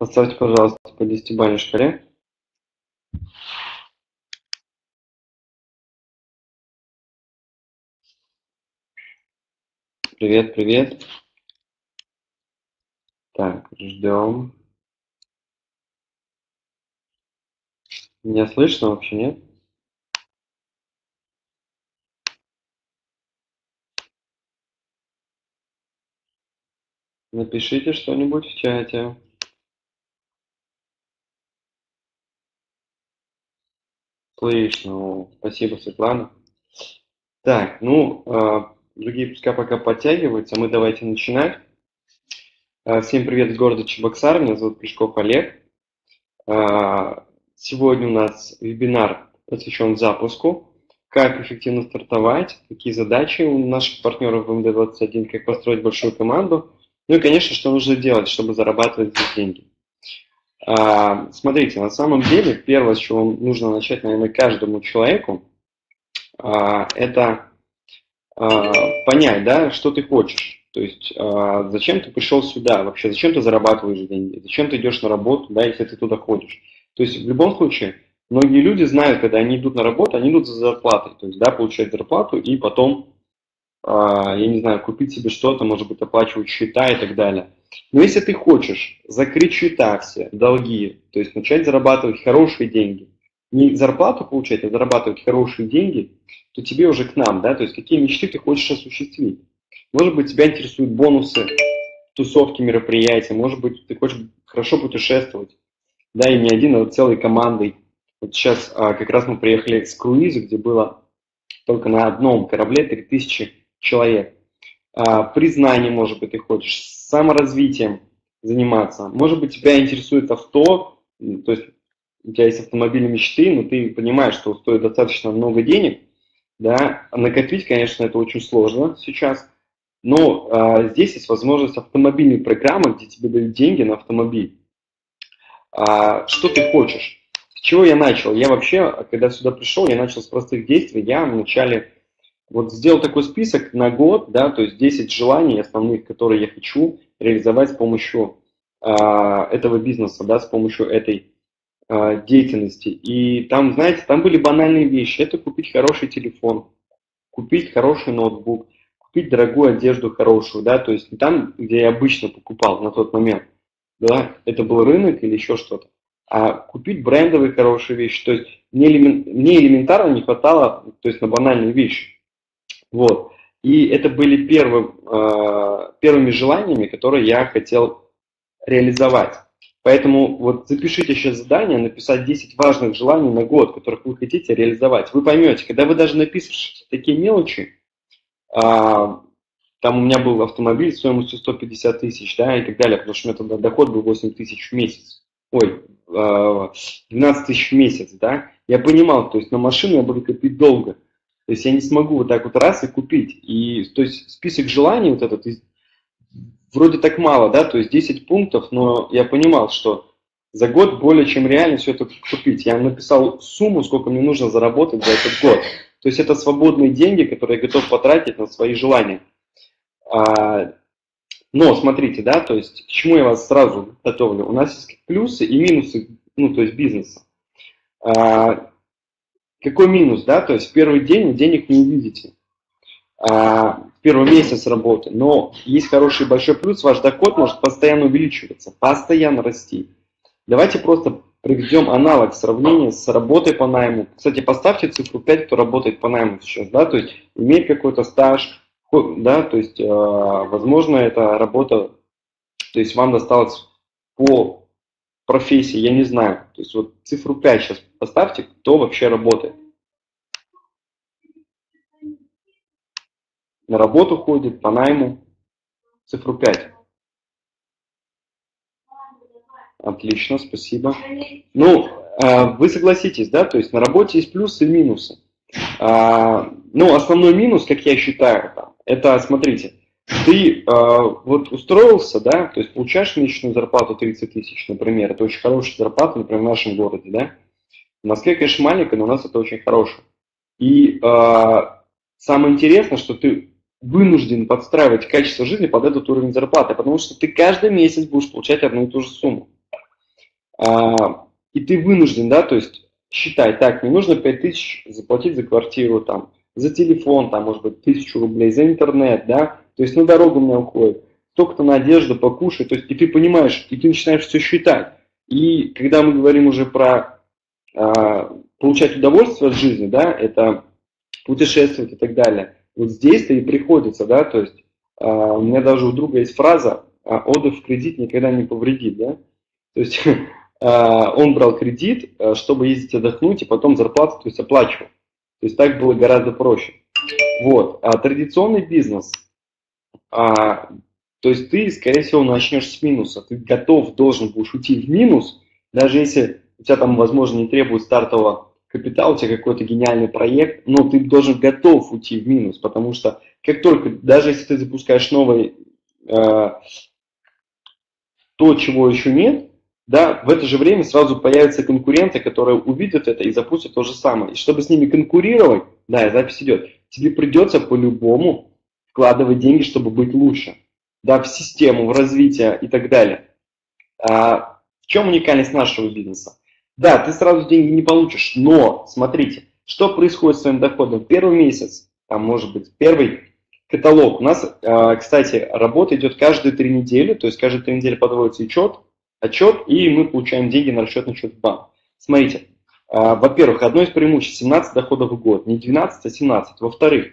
Поставьте, пожалуйста, по 10-бальной шкале. Привет, привет. Так, ждем. Меня слышно вообще, нет? Напишите что-нибудь в чате. Слышно. Спасибо, Светлана. Так, ну, а, другие пускай пока подтягиваются, мы давайте начинать. А, всем привет из города Чебоксар, меня зовут Пешков Олег. А, сегодня у нас вебинар посвящен запуску, как эффективно стартовать, какие задачи у наших партнеров в МД-21, как построить большую команду, ну и, конечно, что нужно делать, чтобы зарабатывать здесь деньги. А, смотрите, на самом деле, первое, с чего нужно начать, наверное, каждому человеку, а, это а, понять, да, что ты хочешь. То есть, зачем ты пришел сюда вообще, зачем ты зарабатываешь деньги, зачем ты идешь на работу, да, если ты туда ходишь. То есть, в любом случае, многие люди знают, когда они идут на работу, они идут за зарплатой, то есть, да, получают зарплату и потом, я не знаю, купить себе что-то, может быть, оплачивать счета и так далее. Но если ты хочешь закрыть счета все, долги, то есть начать зарабатывать хорошие деньги, не зарплату получать, а зарабатывать хорошие деньги, то тебе уже к нам, да, то есть какие мечты ты хочешь осуществить. Может быть, тебя интересуют бонусы, тусовки, мероприятия, может быть, ты хочешь хорошо путешествовать, да, и не один, а целой командой. Вот сейчас а, как раз мы приехали с круиза, где было только на одном корабле 3000 человек. А, признание, может быть, ты хочешь, саморазвитием заниматься. Может быть, тебя интересует авто, то есть у тебя есть автомобильные мечты, но ты понимаешь, что стоит достаточно много денег, да, накопить, конечно, это очень сложно сейчас, но а, здесь есть возможность автомобильной программы, где тебе дают деньги на автомобиль. А, что ты хочешь? С чего я начал? Я вообще, когда сюда пришел, я начал с простых действий. Я вначале вот сделал такой список на год, да, то есть 10 желаний основных, которые я хочу реализовать с помощью э, этого бизнеса, да, с помощью этой э, деятельности. И там, знаете, там были банальные вещи. Это купить хороший телефон, купить хороший ноутбук, купить дорогую одежду хорошую, да, то есть не там, где я обычно покупал на тот момент, да, это был рынок или еще что-то, а купить брендовые хорошие вещи. То есть мне, элементарно не хватало, то есть на банальные вещи. Вот. И это были первым, э, первыми желаниями, которые я хотел реализовать. Поэтому вот запишите сейчас задание, написать 10 важных желаний на год, которых вы хотите реализовать. Вы поймете, когда вы даже напишете такие мелочи, э, там у меня был автомобиль стоимостью 150 тысяч, да, и так далее, потому что у меня тогда доход был 8 тысяч в месяц. Ой, э, 12 тысяч в месяц, да. Я понимал, то есть на машину я буду копить долго. То есть я не смогу вот так вот раз и купить. И то есть список желаний вот этот вроде так мало, да, то есть 10 пунктов, но я понимал, что за год более чем реально все это купить. Я написал сумму, сколько мне нужно заработать за этот год. То есть это свободные деньги, которые я готов потратить на свои желания. А, но смотрите, да, то есть к чему я вас сразу готовлю. У нас есть плюсы и минусы, ну, то есть бизнеса. А, какой минус, да, то есть первый день денег не увидите, а, первый месяц работы, но есть хороший большой плюс, ваш доход может постоянно увеличиваться, постоянно расти. Давайте просто проведем аналог сравнения с работой по найму. Кстати, поставьте цифру 5, кто работает по найму сейчас, да, то есть имеет какой-то стаж, да, то есть, э, возможно, эта работа, то есть вам досталось по профессии, я не знаю. То есть вот цифру 5 сейчас поставьте, кто вообще работает. На работу ходит, по найму. Цифру 5. Отлично, спасибо. Ну, а, вы согласитесь, да, то есть на работе есть плюсы и минусы. А, ну, основной минус, как я считаю, это, смотрите, ты э, вот устроился, да, то есть получаешь месячную зарплату 30 тысяч, например, это очень хорошая зарплата, например, в нашем городе, да. В Москве, конечно, маленькая, но у нас это очень хорошая. И э, самое интересное, что ты вынужден подстраивать качество жизни под этот уровень зарплаты, потому что ты каждый месяц будешь получать одну и ту же сумму. а, и ты вынужден, да, то есть считай, так, мне нужно 5000 заплатить за квартиру, там, за телефон, там, может быть, 1000 рублей, за интернет, да, то есть на дорогу у меня уходит, столько-то на одежду, покушать, то есть и ты понимаешь, и ты начинаешь все считать. И когда мы говорим уже про а, получать удовольствие от жизни, да, это путешествовать и так далее, вот здесь-то и приходится, да, то есть а, у меня даже у друга есть фраза а, «отдых в кредит никогда не повредит», да, то есть а, он брал кредит, чтобы ездить отдохнуть, и потом зарплату, то есть оплачивал. То есть так было гораздо проще. Вот. А традиционный бизнес, а, то есть ты, скорее всего, начнешь с минуса. Ты готов, должен будешь уйти в минус, даже если у тебя там, возможно, не требует стартового капитала, у тебя какой-то гениальный проект, но ты должен готов уйти в минус, потому что как только, даже если ты запускаешь новый, э, то, чего еще нет, да, в это же время сразу появятся конкуренты, которые увидят это и запустят то же самое. И чтобы с ними конкурировать, да, запись идет, тебе придется по-любому вкладывать деньги, чтобы быть лучше да, в систему, в развитие и так далее. А, в чем уникальность нашего бизнеса? Да, ты сразу деньги не получишь, но смотрите, что происходит с твоим доходом. Первый месяц, там может быть первый каталог. У нас, а, кстати, работа идет каждые три недели, то есть каждые три недели подводится отчет, отчет, и мы получаем деньги на расчетный счет в банк. Смотрите, а, во-первых, одно из преимуществ 17 доходов в год, не 12, а 17. Во-вторых,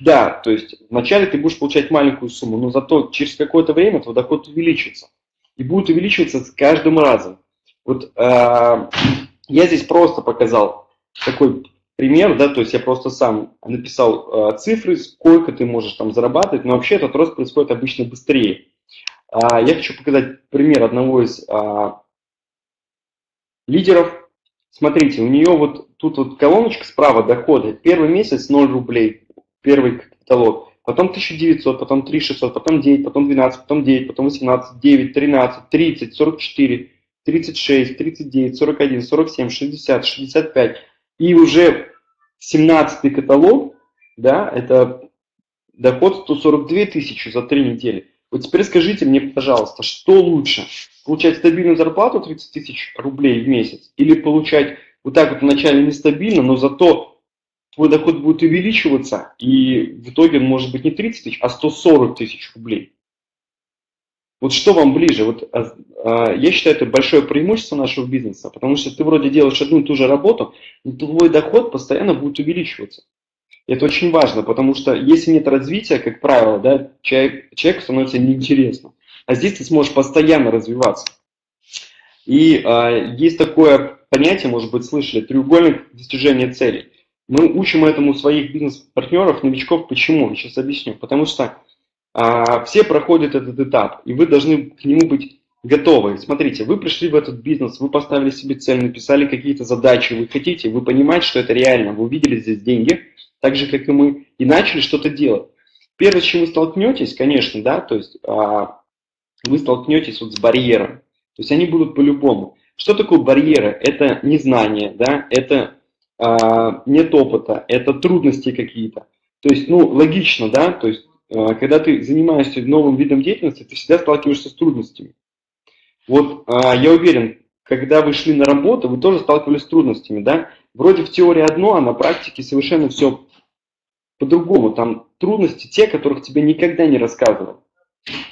да, то есть вначале ты будешь получать маленькую сумму, но зато через какое-то время твой доход увеличится. И будет увеличиваться с каждым разом. Вот э, я здесь просто показал такой пример, да, то есть я просто сам написал э, цифры, сколько ты можешь там зарабатывать, но вообще этот рост происходит обычно быстрее. Э, я хочу показать пример одного из э, лидеров. Смотрите, у нее вот тут вот колоночка справа доходы. Первый месяц 0 рублей, первый каталог, потом 1900, потом 3600, потом 9, потом 12, потом 9, потом 18, 9, 13, 30, 44, 36, 39, 41, 47, 60, 65. И уже 17 каталог, да, это доход 142 тысячи за 3 недели. Вот теперь скажите мне, пожалуйста, что лучше? Получать стабильную зарплату 30 тысяч рублей в месяц или получать вот так вот вначале нестабильно, но зато твой доход будет увеличиваться, и в итоге он может быть не 30 тысяч, а 140 тысяч рублей. Вот что вам ближе? Вот, а, а, я считаю, это большое преимущество нашего бизнеса, потому что ты вроде делаешь одну и ту же работу, но твой доход постоянно будет увеличиваться. Это очень важно, потому что если нет развития, как правило, да, человек, человеку становится неинтересно. А здесь ты сможешь постоянно развиваться. И э, есть такое понятие, может быть, слышали, треугольник достижения целей. Мы учим этому своих бизнес-партнеров, новичков. Почему? Я сейчас объясню. Потому что а, все проходят этот этап, и вы должны к нему быть готовы. Смотрите, вы пришли в этот бизнес, вы поставили себе цель, написали какие-то задачи, вы хотите, вы понимаете, что это реально, вы увидели здесь деньги, так же, как и мы, и начали что-то делать. Первое, с чем вы столкнетесь, конечно, да, то есть а, вы столкнетесь вот с барьером. То есть они будут по-любому. Что такое барьеры? Это незнание, да, это а, нет опыта, это трудности какие-то. То есть, ну, логично, да, то есть, а, когда ты занимаешься новым видом деятельности, ты всегда сталкиваешься с трудностями. Вот а, я уверен, когда вы шли на работу, вы тоже сталкивались с трудностями, да? Вроде в теории одно, а на практике совершенно все по-другому. Там трудности те, которых тебе никогда не рассказывали.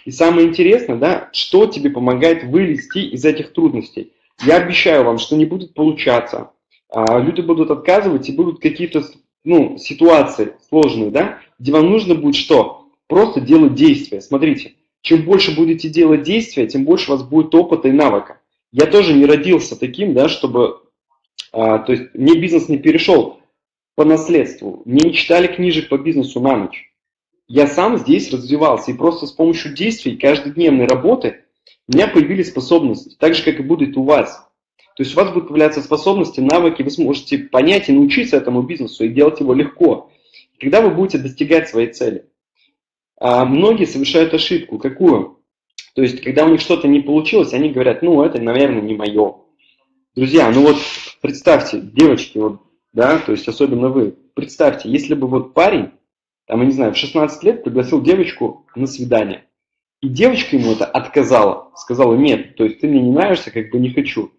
И самое интересное, да, что тебе помогает вылезти из этих трудностей. Я обещаю вам, что не будет получаться, а, люди будут отказывать и будут какие-то ну, ситуации сложные, да, где вам нужно будет что? Просто делать действия. Смотрите, чем больше будете делать действия, тем больше у вас будет опыта и навыка. Я тоже не родился таким, да, чтобы, а, то есть мне бизнес не перешел по наследству, мне не читали книжек по бизнесу на ночь. Я сам здесь развивался, и просто с помощью действий каждодневной работы у меня появились способности, так же, как и будет у вас. То есть у вас будут появляться способности, навыки, вы сможете понять и научиться этому бизнесу и делать его легко. Когда вы будете достигать своей цели. А многие совершают ошибку. Какую? То есть, когда у них что-то не получилось, они говорят, ну, это, наверное, не мое. Друзья, ну вот представьте, девочки, вот, да, то есть особенно вы, представьте, если бы вот парень, там, я не знаю, в 16 лет пригласил девочку на свидание, и девочка ему это отказала, сказала, нет, то есть ты мне не нравишься, как бы не хочу.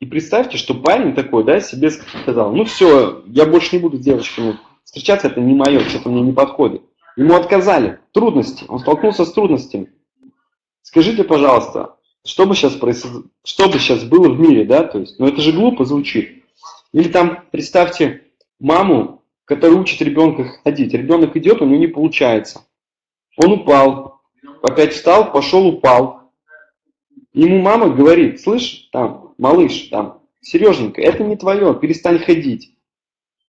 И представьте, что парень такой, да, себе сказал, ну все, я больше не буду с девочками встречаться, это не мое, что-то мне не подходит. Ему отказали, трудности, он столкнулся с трудностями. Скажите, пожалуйста, что бы сейчас происходило, что бы сейчас было в мире, да, то есть, ну это же глупо звучит. Или там, представьте, маму, которая учит ребенка ходить, ребенок идет, у него не получается. Он упал, опять встал, пошел, упал. Ему мама говорит, слышь, там, малыш, там, Сереженька, это не твое, перестань ходить.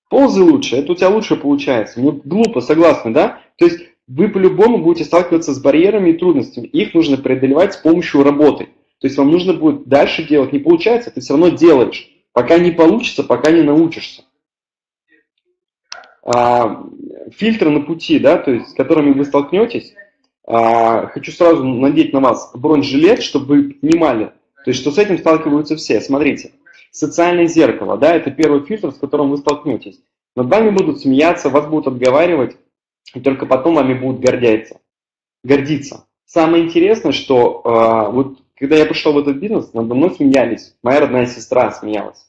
Ползай лучше, это у тебя лучше получается. Ну, глупо, согласны, да? То есть вы по-любому будете сталкиваться с барьерами и трудностями. Их нужно преодолевать с помощью работы. То есть вам нужно будет дальше делать. Не получается, ты все равно делаешь. Пока не получится, пока не научишься. А, фильтры на пути, да, то есть с которыми вы столкнетесь, а, хочу сразу надеть на вас бронежилет, чтобы вы понимали, то есть что с этим сталкиваются все. Смотрите, социальное зеркало, да, это первый фильтр, с которым вы столкнетесь. Над вами будут смеяться, вас будут отговаривать, и только потом вами будут гордиться. гордиться. Самое интересное, что э, вот когда я пришел в этот бизнес, надо мной смеялись. Моя родная сестра смеялась.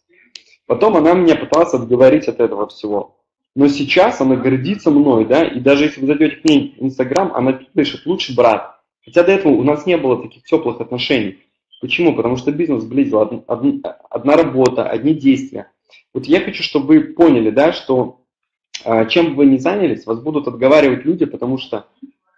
Потом она меня пыталась отговорить от этого всего. Но сейчас она гордится мной, да, и даже если вы зайдете к ней в Инстаграм, она пишет «лучший брат». Хотя до этого у нас не было таких теплых отношений. Почему? Потому что бизнес сблизил од, од, одна работа, одни действия. Вот я хочу, чтобы вы поняли, да, что а, чем бы вы ни занялись, вас будут отговаривать люди, потому что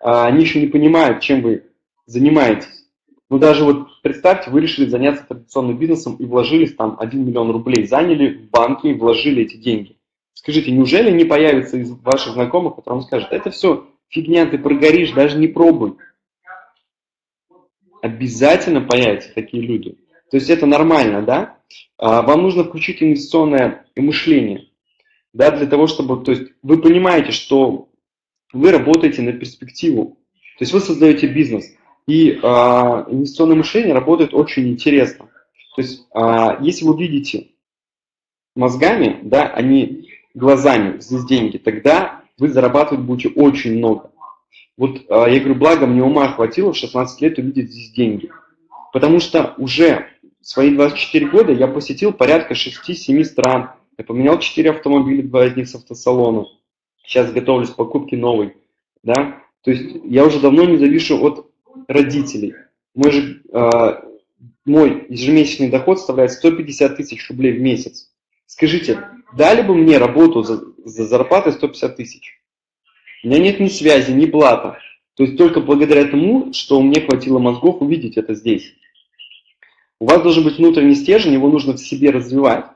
а, они еще не понимают, чем вы занимаетесь. Ну даже вот представьте, вы решили заняться традиционным бизнесом и вложились там 1 миллион рублей, заняли в банке и вложили эти деньги. Скажите, неужели не появится из ваших знакомых, который скажет, это все фигня, ты прогоришь, даже не пробуй обязательно появятся такие люди. То есть это нормально, да? А, вам нужно включить инвестиционное мышление, да, для того, чтобы, то есть вы понимаете, что вы работаете на перспективу, то есть вы создаете бизнес, и а, инвестиционное мышление работает очень интересно. То есть а, если вы видите мозгами, да, а не глазами здесь деньги, тогда вы зарабатывать будете очень много. Вот а, я говорю, благо мне ума хватило в 16 лет увидеть здесь деньги. Потому что уже свои 24 года я посетил порядка 6-7 стран. Я поменял 4 автомобиля, два из них с автосалона. Сейчас готовлюсь к покупке новой. Да? То есть я уже давно не завишу от родителей. Мой, же, э, мой ежемесячный доход составляет 150 тысяч рублей в месяц. Скажите, дали бы мне работу за, за зарплатой 150 тысяч? У меня нет ни связи, ни блата. То есть только благодаря тому, что мне хватило мозгов увидеть это здесь. У вас должен быть внутренний стержень, его нужно в себе развивать.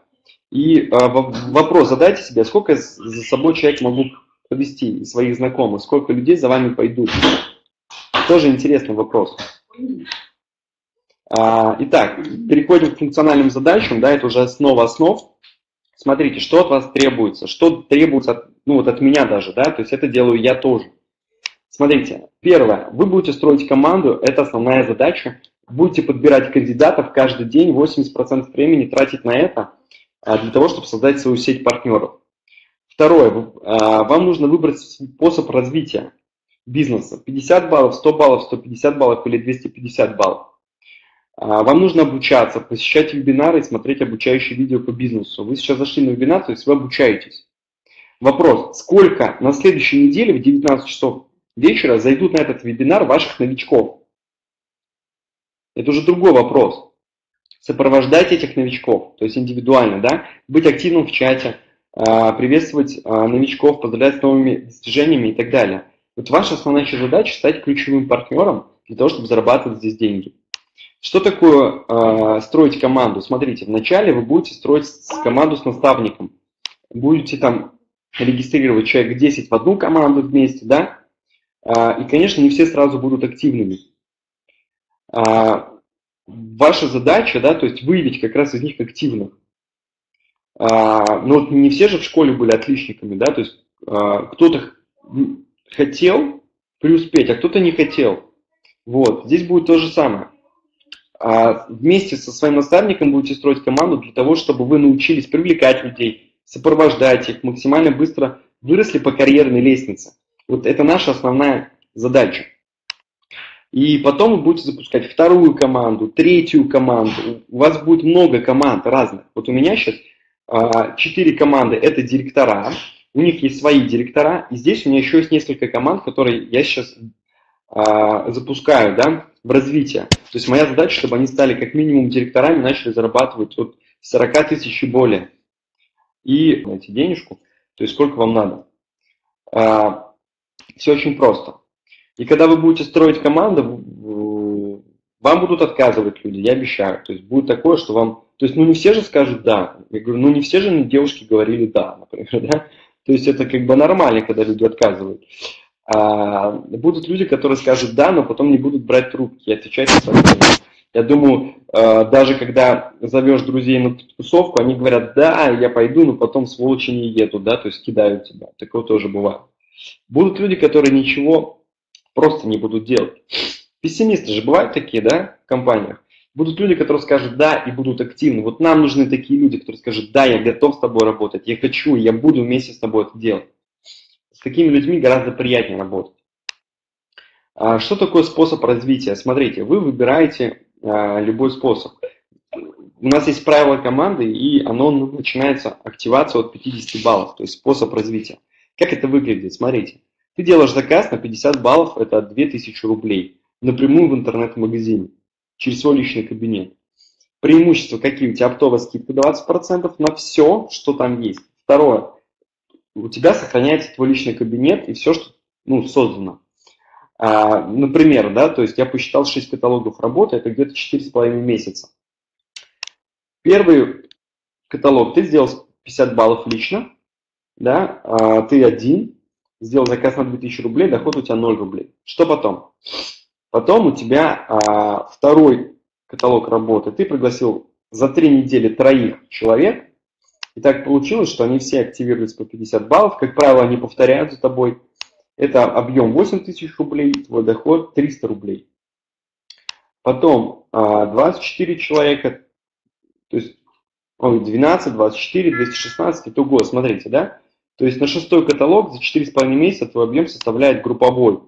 И э, вопрос задайте себе, сколько за собой человек могу повести из своих знакомых, сколько людей за вами пойдут. Тоже интересный вопрос. А, итак, переходим к функциональным задачам, да, это уже основа основ. Смотрите, что от вас требуется, что требуется от, ну, вот от меня даже, да, то есть это делаю я тоже. Смотрите, первое, вы будете строить команду, это основная задача. Будете подбирать кандидатов каждый день, 80% времени тратить на это, а, для того, чтобы создать свою сеть партнеров. Второе, а, вам нужно выбрать способ развития бизнеса. 50 баллов, 100 баллов, 150 баллов или 250 баллов. А, вам нужно обучаться, посещать вебинары и смотреть обучающие видео по бизнесу. Вы сейчас зашли на вебинар, то есть вы обучаетесь. Вопрос, сколько на следующей неделе в 19 часов вечера зайдут на этот вебинар ваших новичков? Это уже другой вопрос. Сопровождать этих новичков, то есть индивидуально, да, быть активным в чате, а, приветствовать а, новичков, поздравлять с новыми достижениями и так далее. Вот ваша основная задача стать ключевым партнером для того, чтобы зарабатывать здесь деньги. Что такое э, строить команду? Смотрите, вначале вы будете строить команду с наставником. Будете там регистрировать человек 10 в одну команду вместе, да? Э, и, конечно, не все сразу будут активными. Э, ваша задача, да, то есть выявить как раз из них активных. Э, но вот не все же в школе были отличниками, да, то есть кто-то хотел преуспеть, а кто-то не хотел. Вот, здесь будет то же самое. А вместе со своим наставником будете строить команду для того, чтобы вы научились привлекать людей, сопровождать их, максимально быстро выросли по карьерной лестнице. Вот это наша основная задача. И потом вы будете запускать вторую команду, третью команду. У вас будет много команд разных. Вот у меня сейчас а, четыре команды – это директора. У них есть свои директора. И здесь у меня еще есть несколько команд, которые я сейчас а, запускаю да, в развитие. То есть моя задача, чтобы они стали как минимум директорами, начали зарабатывать от 40 тысяч и более. И найти денежку, то есть сколько вам надо. А, все очень просто. И когда вы будете строить команду, вам будут отказывать люди, я обещаю. То есть будет такое, что вам... То есть, ну не все же скажут «да». Я говорю, ну не все же девушки говорили «да», например, да. То есть это как бы нормально, когда люди отказывают. А, будут люди, которые скажут «да», но потом не будут брать трубки и отвечать на сообщения. Я думаю, а, даже когда зовешь друзей на тусовку, они говорят «да, я пойду», но потом сволочи не едут, да, то есть кидают тебя. Такое тоже бывает. Будут люди, которые ничего просто не будут делать. Пессимисты же бывают такие, да, в компаниях. Будут люди, которые скажут «да» и будут активны. Вот нам нужны такие люди, которые скажут «да, я готов с тобой работать, я хочу, я буду вместе с тобой это делать». С такими людьми гораздо приятнее работать. А что такое способ развития? Смотрите, вы выбираете любой способ. У нас есть правило команды, и оно начинается активация от 50 баллов, то есть способ развития. Как это выглядит? Смотрите. Ты делаешь заказ на 50 баллов, это 2000 рублей, напрямую в интернет-магазине, через свой личный кабинет. Преимущества какие? У тебя оптовая скидка 20% на все, что там есть. Второе. У тебя сохраняется твой личный кабинет и все, что ну, создано. А, например, да, то есть я посчитал 6 каталогов работы, это где-то 4,5 месяца. Первый каталог ты сделал 50 баллов лично, да, а, ты один, сделал заказ на 2000 рублей, доход у тебя 0 рублей. Что потом? Потом у тебя а, второй каталог работы. Ты пригласил за три недели троих человек, и так получилось, что они все активировались по 50 баллов. Как правило, они повторяют за тобой. Это объем 8000 рублей, твой доход 300 рублей. Потом а, 24 человека, то есть 12, 24, 216, итого, смотрите, да? То есть на шестой каталог за 4,5 месяца твой объем составляет групповой.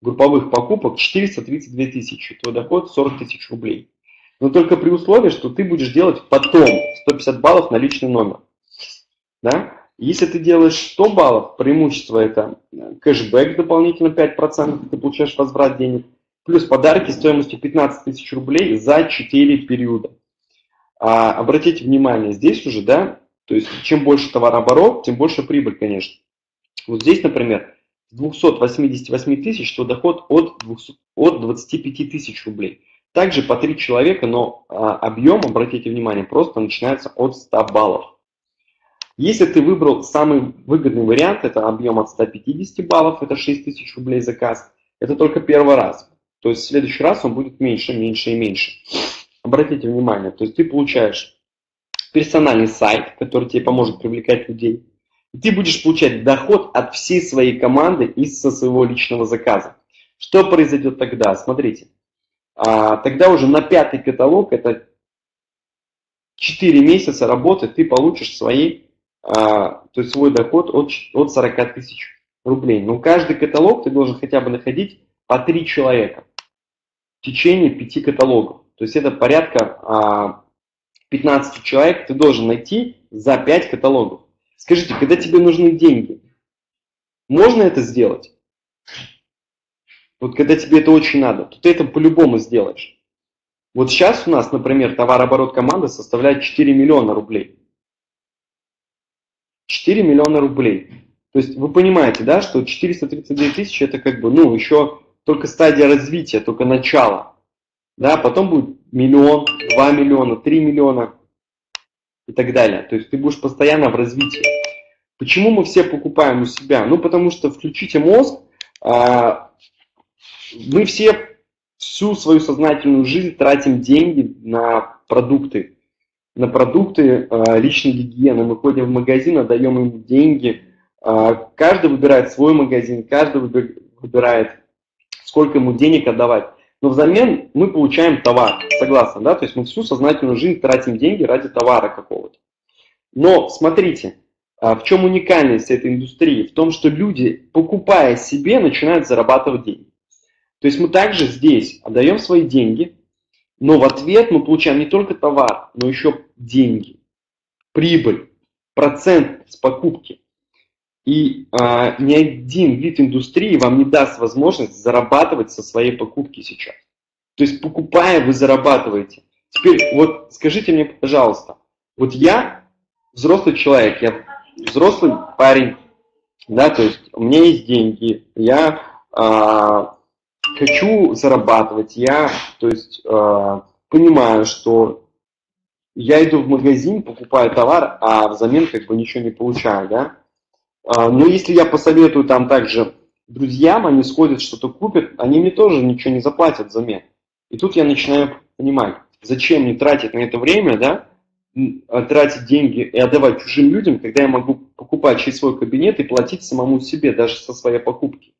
Групповых покупок 432 тысячи, твой доход 40 тысяч рублей. Но только при условии, что ты будешь делать потом 150 баллов на личный номер. Да? Если ты делаешь 100 баллов, преимущество это кэшбэк дополнительно 5%, ты получаешь возврат денег, плюс подарки стоимостью 15 тысяч рублей за 4 периода. А, обратите внимание, здесь уже, да, то есть чем больше товарооборот, тем больше прибыль, конечно. Вот здесь, например, с 288 тысяч, то доход от, 200, от 25 тысяч рублей. Также по 3 человека, но а, объем, обратите внимание, просто начинается от 100 баллов. Если ты выбрал самый выгодный вариант, это объем от 150 баллов, это 6 тысяч рублей заказ, это только первый раз. То есть в следующий раз он будет меньше, меньше и меньше. Обратите внимание, то есть ты получаешь персональный сайт, который тебе поможет привлекать людей. И ты будешь получать доход от всей своей команды из со своего личного заказа. Что произойдет тогда? Смотрите. А, тогда уже на пятый каталог, это 4 месяца работы, ты получишь свои, а, то есть свой доход от, от 40 тысяч рублей. Но каждый каталог ты должен хотя бы находить по 3 человека в течение 5 каталогов. То есть это порядка а, 15 человек ты должен найти за 5 каталогов. Скажите, когда тебе нужны деньги, можно это сделать? Вот когда тебе это очень надо, то ты это по-любому сделаешь. Вот сейчас у нас, например, товарооборот команды составляет 4 миллиона рублей. 4 миллиона рублей. То есть вы понимаете, да, что 432 тысячи это как бы, ну, еще только стадия развития, только начало да, потом будет миллион, два миллиона, три миллиона и так далее. То есть ты будешь постоянно в развитии. Почему мы все покупаем у себя? Ну, потому что включите мозг, а, мы все всю свою сознательную жизнь тратим деньги на продукты, на продукты а, личной гигиены. Мы ходим в магазин, отдаем им деньги. А, каждый выбирает свой магазин, каждый выбирает, сколько ему денег отдавать но взамен мы получаем товар, согласны, да? То есть мы всю сознательную жизнь тратим деньги ради товара какого-то. Но смотрите, а, в чем уникальность этой индустрии? В том, что люди, покупая себе, начинают зарабатывать деньги. То есть мы также здесь отдаем свои деньги, но в ответ мы получаем не только товар, но еще деньги, прибыль, процент с покупки. И а, ни один вид индустрии вам не даст возможность зарабатывать со своей покупки сейчас. То есть покупая, вы зарабатываете. Теперь вот скажите мне, пожалуйста, вот я взрослый человек, я взрослый парень, да, то есть у меня есть деньги, я а, хочу зарабатывать, я, то есть а, понимаю, что я иду в магазин, покупаю товар, а взамен как бы ничего не получаю, да. А, но если я посоветую там также друзьям, они сходят, что-то купят, они мне тоже ничего не заплатят взамен. И тут я начинаю понимать, зачем мне тратить на это время, да, а, тратить деньги и отдавать чужим людям, когда я могу покупать через свой кабинет и платить самому себе, даже со своей покупки.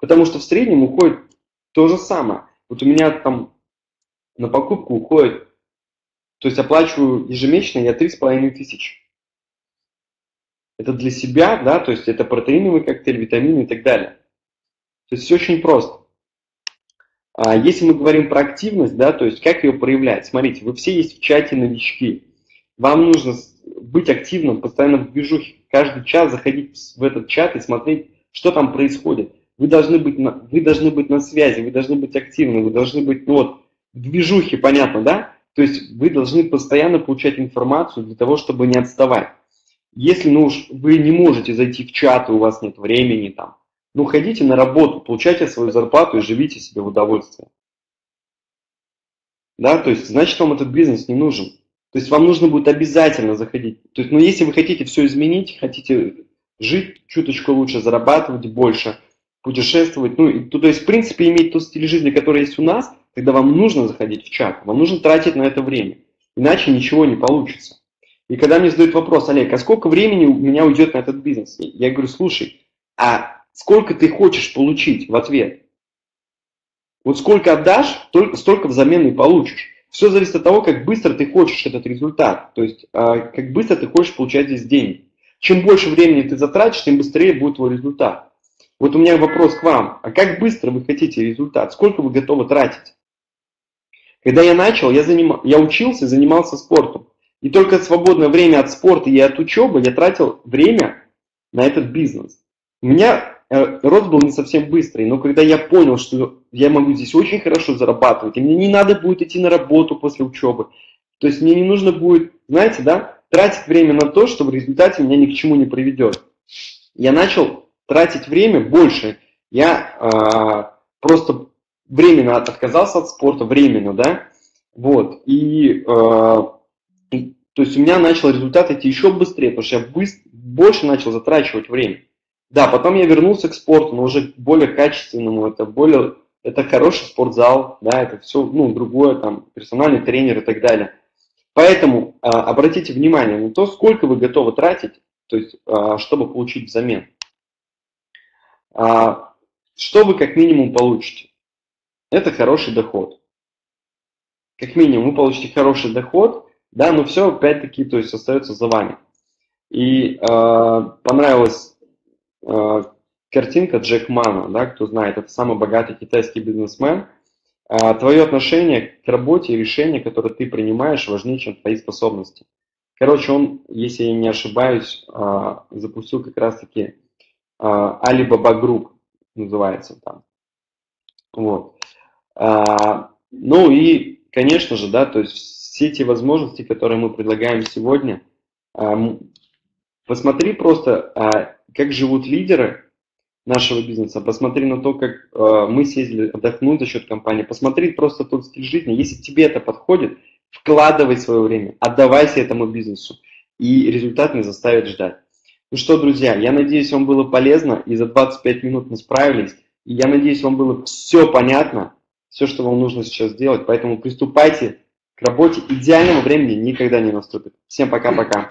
Потому что в среднем уходит то же самое. Вот у меня там на покупку уходит, то есть оплачиваю ежемесячно я три с половиной тысячи. Это для себя, да, то есть это протеиновый коктейль, витамины и так далее. То есть все очень просто. А если мы говорим про активность, да, то есть как ее проявлять? Смотрите, вы все есть в чате новички. Вам нужно быть активным, постоянно в движухе. Каждый час заходить в этот чат и смотреть, что там происходит. Вы должны быть на, вы должны быть на связи, вы должны быть активны, вы должны быть, ну вот, в движухе, понятно, да? То есть вы должны постоянно получать информацию для того, чтобы не отставать. Если ну, уж вы не можете зайти в чат, и у вас нет времени там, ну, ходите на работу, получайте свою зарплату и живите себе в удовольствие. Да, то есть, значит, вам этот бизнес не нужен. То есть, вам нужно будет обязательно заходить. То есть, ну, если вы хотите все изменить, хотите жить чуточку лучше, зарабатывать больше, путешествовать, ну, то, то есть, в принципе, иметь тот стиль жизни, который есть у нас, тогда вам нужно заходить в чат, вам нужно тратить на это время. Иначе ничего не получится. И когда мне задают вопрос, Олег, а сколько времени у меня уйдет на этот бизнес? Я говорю, слушай, а сколько ты хочешь получить в ответ. Вот сколько отдашь, только столько взамен и получишь. Все зависит от того, как быстро ты хочешь этот результат, то есть а, как быстро ты хочешь получать здесь деньги. Чем больше времени ты затратишь, тем быстрее будет твой результат. Вот у меня вопрос к вам. А как быстро вы хотите результат? Сколько вы готовы тратить? Когда я начал, я, заним... я учился, занимался спортом. И только свободное время от спорта и от учебы я тратил время на этот бизнес. У меня Э, рост был не совсем быстрый, но когда я понял, что я могу здесь очень хорошо зарабатывать, и мне не надо будет идти на работу после учебы, то есть мне не нужно будет, знаете, да, тратить время на то, что в результате меня ни к чему не приведет. Я начал тратить время больше. Я э, просто временно отказался от спорта, временно, да, вот, и, э, то есть у меня начал результат идти еще быстрее, потому что я быстро, больше начал затрачивать время. Да, потом я вернулся к спорту, но уже более качественному, это более, это хороший спортзал, да, это все, ну, другое, там, персональный тренер и так далее. Поэтому а, обратите внимание на то, сколько вы готовы тратить, то есть, а, чтобы получить взамен. А, что вы как минимум получите? Это хороший доход. Как минимум вы получите хороший доход, да, но все опять-таки, то есть остается за вами. И э, понравилось Э, картинка Джек Мана, да, кто знает, это самый богатый китайский бизнесмен. А твое отношение к работе и решения, которые ты принимаешь, важнее, чем твои способности. Короче, он, если я не ошибаюсь, э, запустил как раз-таки э, Alibaba Group, называется там. Вот. Ну и, конечно же, да, то есть все эти возможности, которые мы предлагаем сегодня, посмотри просто, как живут лидеры нашего бизнеса, посмотри на то, как мы съездили отдохнуть за счет компании, посмотри просто тот стиль жизни. Если тебе это подходит, вкладывай свое время, отдавайся этому бизнесу, и результат не заставит ждать. Ну что, друзья, я надеюсь, вам было полезно, и за 25 минут мы справились, и я надеюсь, вам было все понятно, все, что вам нужно сейчас сделать, поэтому приступайте к работе. Идеального времени никогда не наступит. Всем пока-пока.